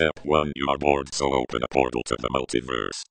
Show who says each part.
Speaker 1: Step 1 You are bored so open a portal to the multiverse.